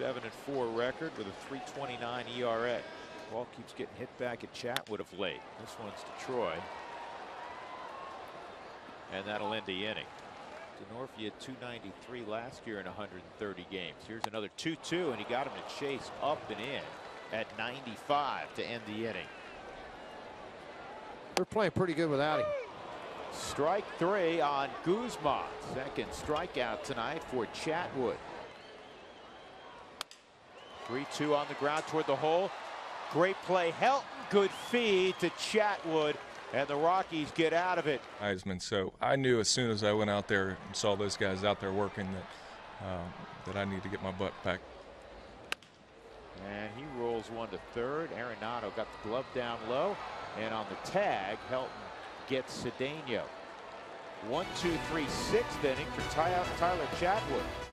Seven and four record with a 329 ERA. Ball keeps getting hit back at Chatwood of late. This one's to Troy. And that'll end the inning. Denorfia had 293 last year in 130 games. Here's another 2-2 and he got him to chase up and in at 95 to end the inning. They're playing pretty good without him. Strike three on Guzman. Second strikeout tonight for Chatwood. 3-2 on the ground toward the hole. Great play. Helton, good feed to Chatwood. And the Rockies get out of it. Heisman. So I knew as soon as I went out there and saw those guys out there working that uh, that I need to get my butt back. And he rolls one to third. Arenado got the glove down low. And on the tag, Helton gets Cedeno. One, two, three, sixth inning for Tyler Chatwood.